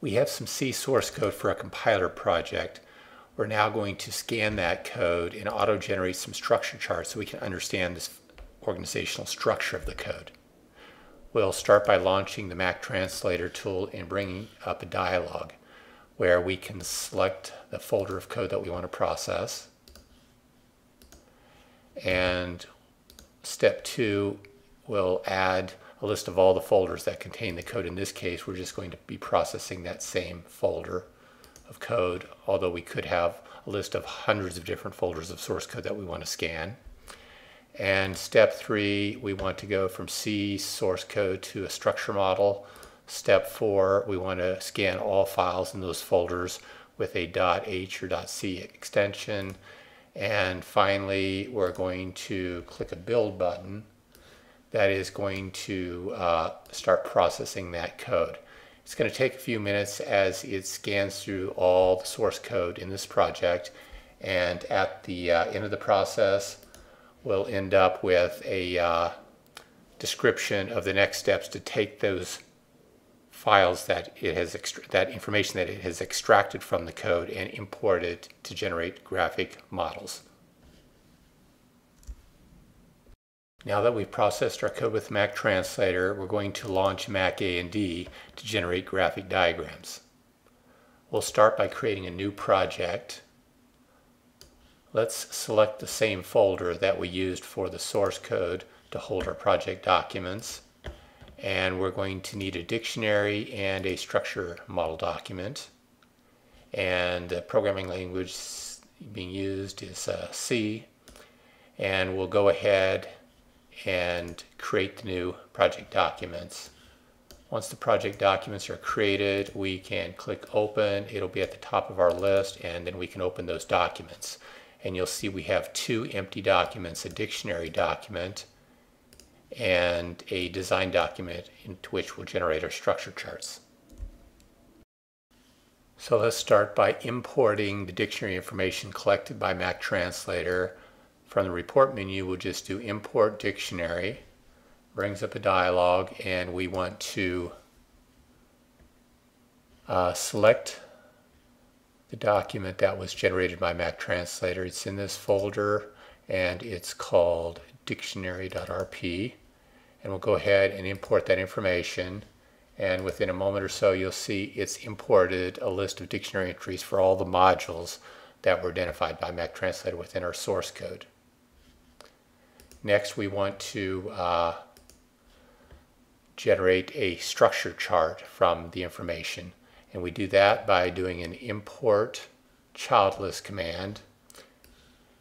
we have some C source code for a compiler project. We're now going to scan that code and auto-generate some structure charts so we can understand this organizational structure of the code. We'll start by launching the MacTranslator tool and bringing up a dialog where we can select the folder of code that we want to process. And step two we'll add a list of all the folders that contain the code. In this case, we're just going to be processing that same folder of code, although we could have a list of hundreds of different folders of source code that we want to scan. And step three, we want to go from C source code to a structure model. Step four, we want to scan all files in those folders with a .h or .c extension. And finally, we're going to click a build button that is going to uh, start processing that code. It's going to take a few minutes as it scans through all the source code in this project and at the uh, end of the process we'll end up with a uh, description of the next steps to take those files that it has that information that it has extracted from the code and import it to generate graphic models. Now that we've processed our code with MacTranslator, we're going to launch MacA&D to generate graphic diagrams. We'll start by creating a new project. Let's select the same folder that we used for the source code to hold our project documents. And we're going to need a dictionary and a structure model document. And the programming language being used is uh, C. And we'll go ahead and create the new project documents. Once the project documents are created, we can click open. It'll be at the top of our list and then we can open those documents. And you'll see we have two empty documents, a dictionary document and a design document into which we'll generate our structure charts. So let's start by importing the dictionary information collected by MacTranslator from the report menu, we'll just do import dictionary, brings up a dialog, and we want to uh, select the document that was generated by MacTranslator. It's in this folder and it's called dictionary.rp and we'll go ahead and import that information and within a moment or so you'll see it's imported a list of dictionary entries for all the modules that were identified by MacTranslator within our source code. Next, we want to uh, generate a structure chart from the information. And we do that by doing an import childlist command.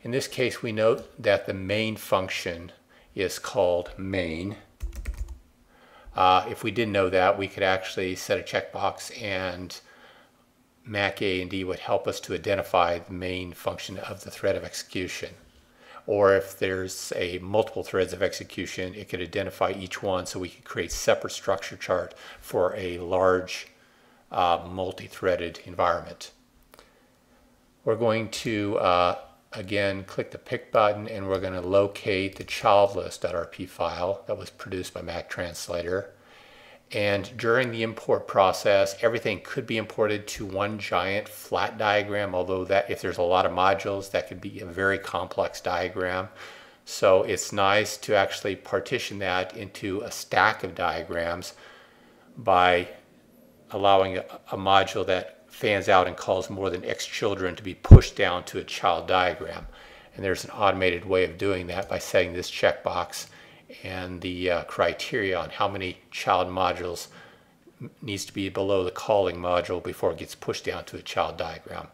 In this case, we note that the main function is called main. Uh, if we didn't know that, we could actually set a checkbox and MacA&D would help us to identify the main function of the thread of execution or if there's a multiple threads of execution, it could identify each one so we could create separate structure chart for a large uh, multi-threaded environment. We're going to, uh, again, click the pick button and we're going to locate the childlist.rp file that was produced by MacTranslator. And during the import process, everything could be imported to one giant flat diagram, although that if there's a lot of modules, that could be a very complex diagram. So it's nice to actually partition that into a stack of diagrams by allowing a, a module that fans out and calls more than X children to be pushed down to a child diagram. And there's an automated way of doing that by setting this checkbox and the uh, criteria on how many child modules needs to be below the calling module before it gets pushed down to a child diagram.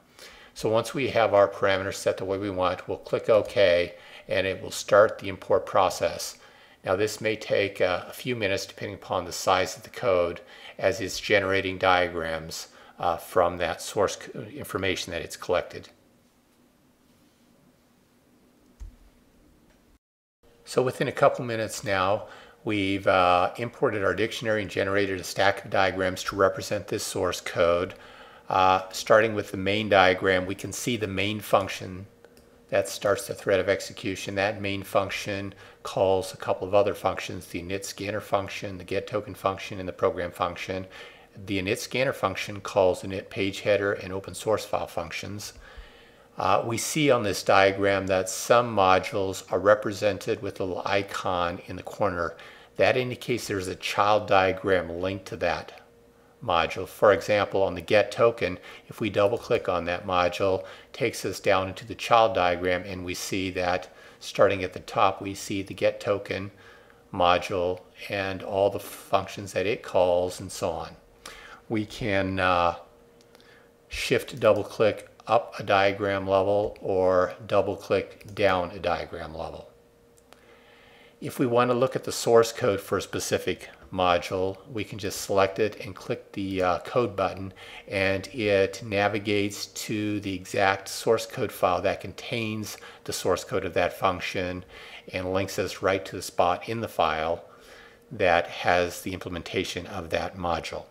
So once we have our parameters set the way we want, we'll click OK and it will start the import process. Now this may take uh, a few minutes depending upon the size of the code as it's generating diagrams uh, from that source information that it's collected. So within a couple minutes now, we've uh, imported our dictionary and generated a stack of diagrams to represent this source code. Uh, starting with the main diagram, we can see the main function that starts the thread of execution. That main function calls a couple of other functions, the init scanner function, the get token function, and the program function. the init scanner function calls init page header and open source file functions. Uh, we see on this diagram that some modules are represented with a little icon in the corner. That indicates there's a child diagram linked to that module. For example, on the get token, if we double click on that module, takes us down into the child diagram and we see that starting at the top, we see the get token module and all the functions that it calls and so on. We can uh, shift double click up a diagram level or double click down a diagram level. If we want to look at the source code for a specific module, we can just select it and click the uh, code button and it navigates to the exact source code file that contains the source code of that function and links us right to the spot in the file that has the implementation of that module.